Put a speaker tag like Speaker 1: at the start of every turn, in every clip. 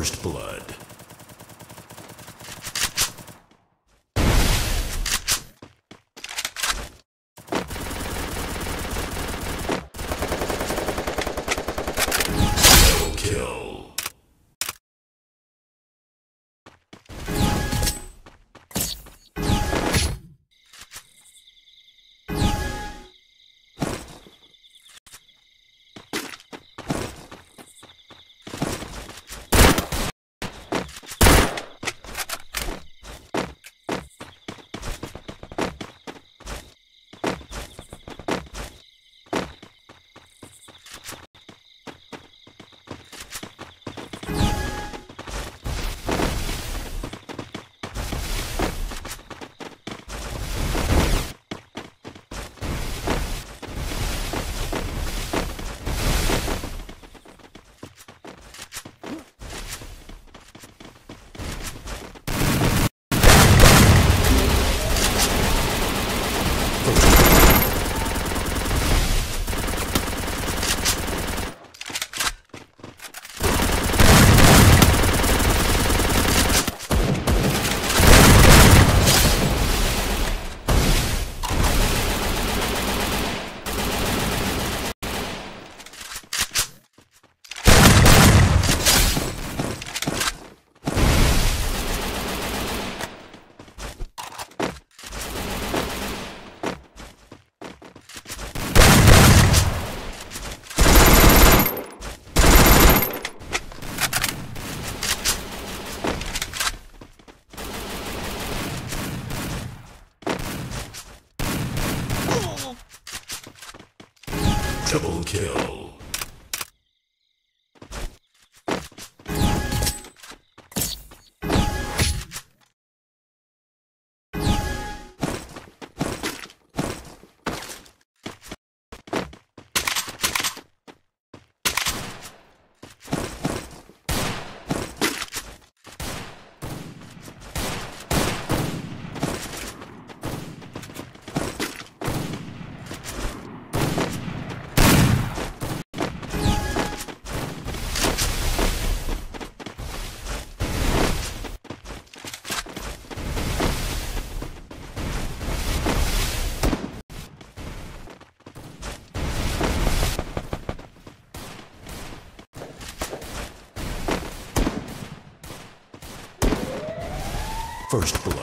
Speaker 1: First blood. Kill. First blood.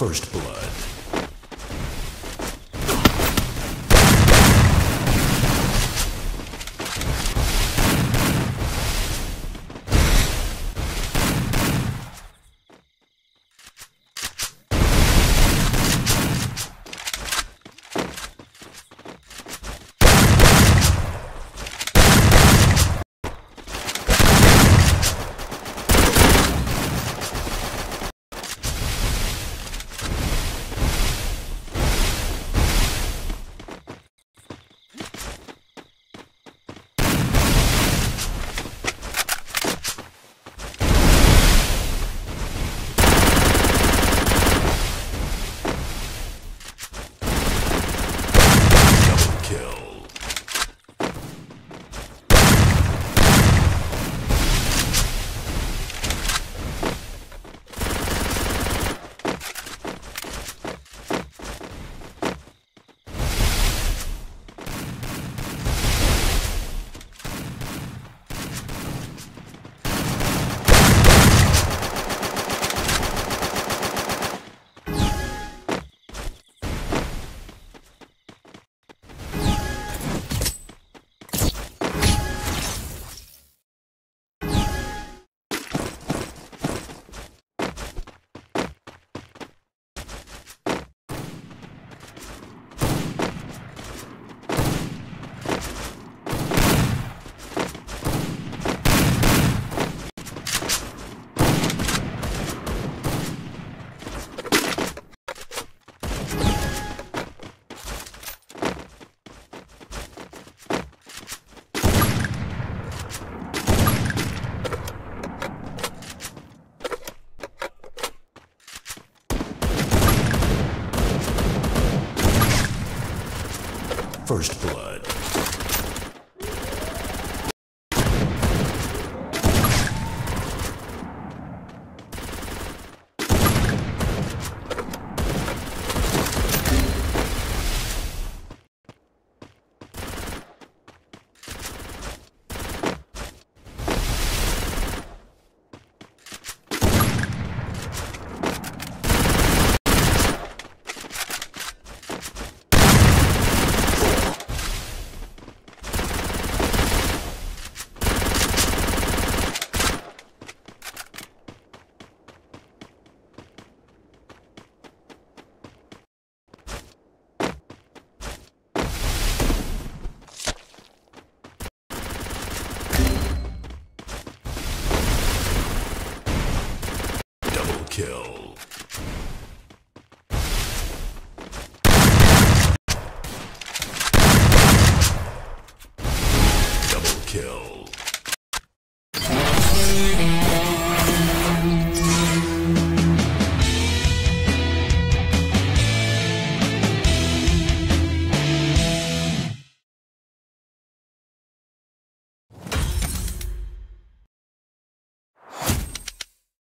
Speaker 1: First blood. First blood. kill.